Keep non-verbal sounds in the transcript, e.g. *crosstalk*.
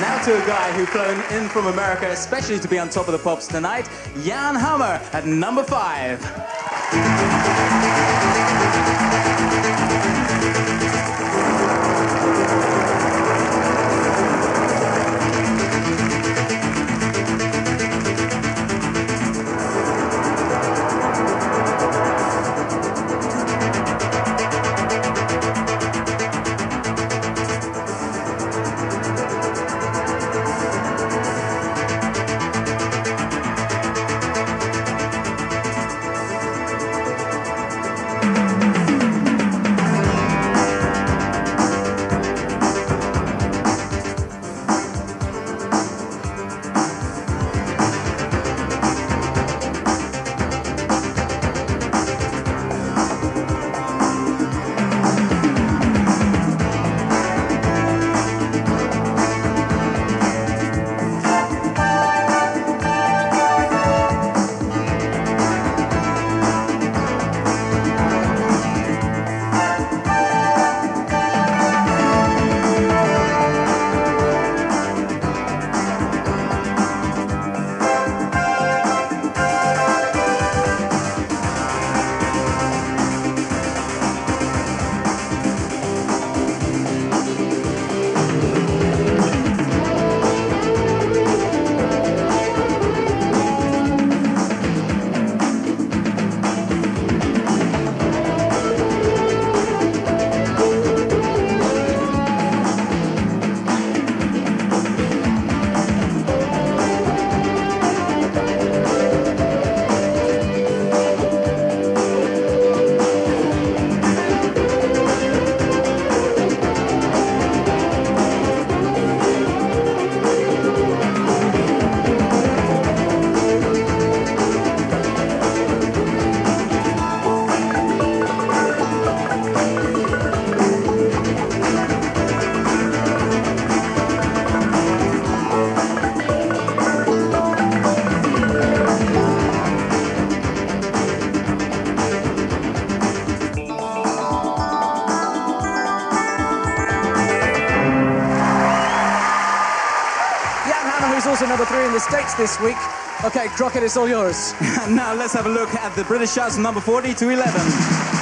Now to a guy who flown in from America especially to be on top of the pops tonight, Jan Hammer at number five. Who's also number three in the States this week. Okay, Crockett, it's all yours. *laughs* now let's have a look at the British charts from number 40 to 11.